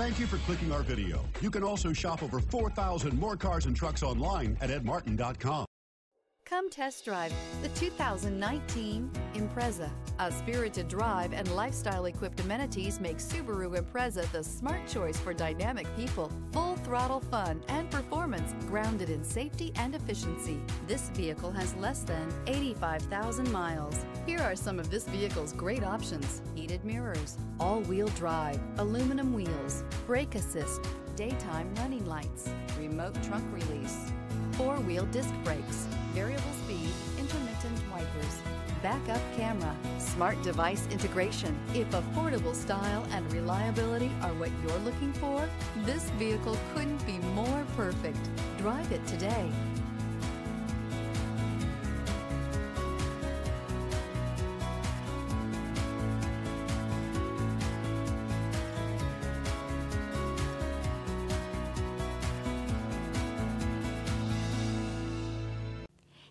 Thank you for clicking our video. You can also shop over 4,000 more cars and trucks online at edmartin.com. Come test drive the 2019 Impreza. A spirited drive and lifestyle-equipped amenities make Subaru Impreza the smart choice for dynamic people. Full throttle fun and performance grounded in safety and efficiency. This vehicle has less than 85,000 miles. Here are some of this vehicle's great options. Heated mirrors, all-wheel drive, aluminum wheels, brake assist, daytime running lights, remote trunk release, four-wheel disc brakes, variable backup camera, smart device integration. If affordable style and reliability are what you're looking for, this vehicle couldn't be more perfect. Drive it today.